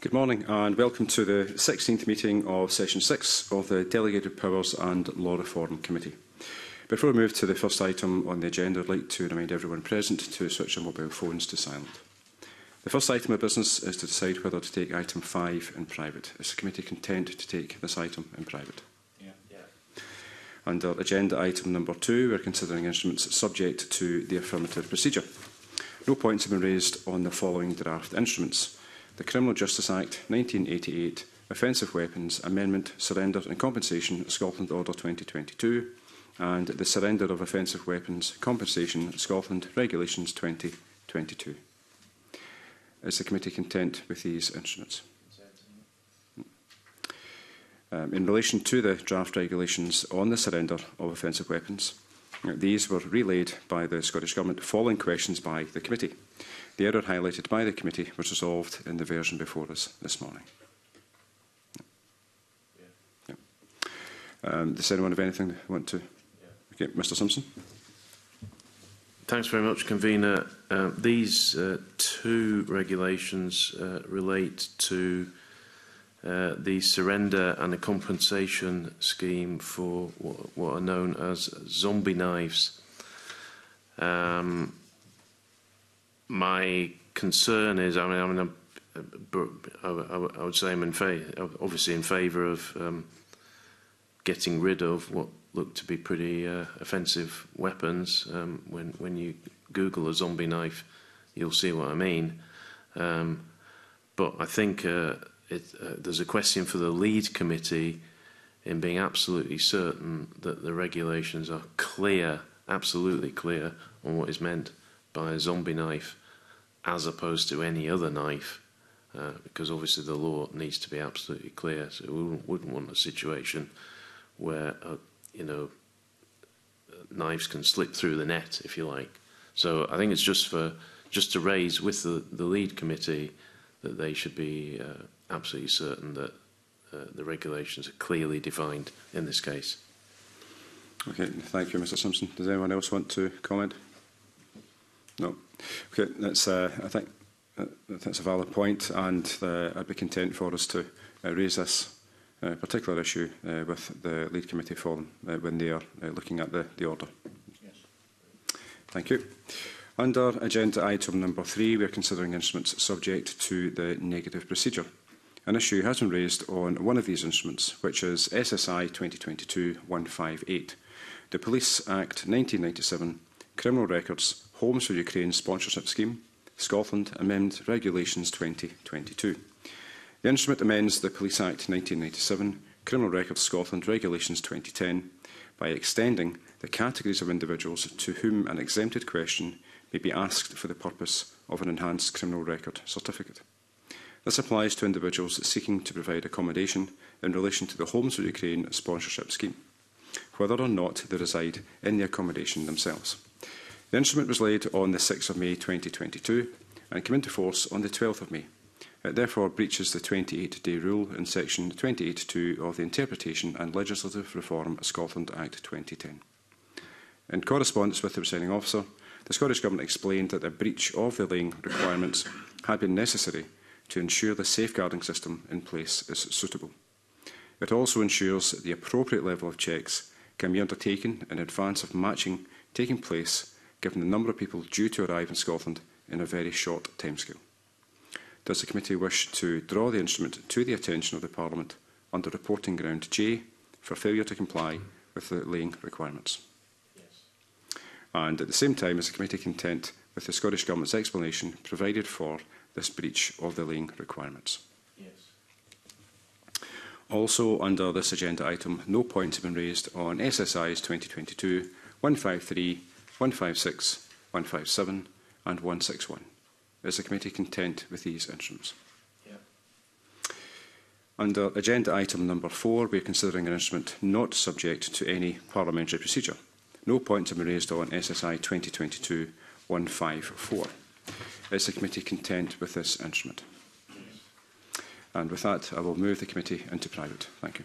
Good morning and welcome to the 16th meeting of Session 6 of the Delegated Powers and Law Reform Committee. Before we move to the first item on the agenda, I'd like to remind everyone present to switch their mobile phones to silent. The first item of business is to decide whether to take item 5 in private. Is the committee content to take this item in private? Yeah. Yeah. Under agenda item number 2, we're considering instruments subject to the affirmative procedure. No points have been raised on the following draft instruments the Criminal Justice Act 1988, Offensive Weapons Amendment, Surrender and Compensation, Scotland Order 2022, and the Surrender of Offensive Weapons Compensation, Scotland Regulations 2022. Is the committee content with these instruments? Um, in relation to the draft regulations on the surrender of offensive weapons, These were relayed by the Scottish Government following questions by the committee. The error highlighted by the committee was resolved in the version before us this morning. Yeah. Yeah. Um, does anyone have anything they want to? Yeah. Okay, Mr Simpson. Thanks very much, convener. Uh, these uh, two regulations uh, relate to Uh, the surrender and the compensation scheme for what, what are known as zombie knives. Um, my concern is, I mean, I mean, uh, I, I, I would say I'm in favor, obviously in favour of um, getting rid of what look to be pretty uh, offensive weapons. Um, when when you Google a zombie knife, you'll see what I mean. Um, but I think. Uh, it, uh, there's a question for the lead committee in being absolutely certain that the regulations are clear, absolutely clear, on what is meant by a zombie knife as opposed to any other knife. Uh, because obviously the law needs to be absolutely clear. So we wouldn't want a situation where, uh, you know, knives can slip through the net, if you like. So I think it's just for just to raise with the, the lead committee that they should be uh, absolutely certain that uh, the regulations are clearly defined in this case. Okay, thank you, Mr Simpson. Does anyone else want to comment? No. Okay, that's uh, I think uh, that's a valid point, and uh, I'd be content for us to uh, raise this uh, particular issue uh, with the lead committee forum uh, when they are uh, looking at the, the order. Yes. Thank you. Under agenda item number three, we are considering instruments subject to the negative procedure. An issue has been raised on one of these instruments, which is SSI 2022-158, the Police Act 1997, Criminal Records, Homes for Ukraine Sponsorship Scheme, Scotland Amend Regulations 2022. The instrument amends the Police Act 1997, Criminal Records Scotland Regulations 2010 by extending the categories of individuals to whom an exempted question may be asked for the purpose of an enhanced criminal record certificate. This applies to individuals seeking to provide accommodation in relation to the Homes for Ukraine sponsorship scheme, whether or not they reside in the accommodation themselves. The instrument was laid on the 6th of May 2022 and came into force on the 12th of May. It therefore breaches the 28-day rule in section 28.2 of the Interpretation and Legislative Reform Scotland Act 2010. In correspondence with the presiding officer, The Scottish Government explained that a breach of the laying requirements had been necessary to ensure the safeguarding system in place is suitable. It also ensures that the appropriate level of checks can be undertaken in advance of matching taking place given the number of people due to arrive in Scotland in a very short timescale. Does the committee wish to draw the instrument to the attention of the Parliament under reporting ground J for failure to comply with the laying requirements? and at the same time is the committee content with the Scottish Government's explanation provided for this breach of the laying requirements? Yes. Also under this agenda item, no points have been raised on SSIs 2022, 153, 156, 157 and 161. Is the committee content with these instruments? Under agenda item number four, we are considering an instrument not subject to any parliamentary procedure. No points have been raised on SSI 2022-154. Is the committee content with this instrument? And with that, I will move the committee into private. Thank you.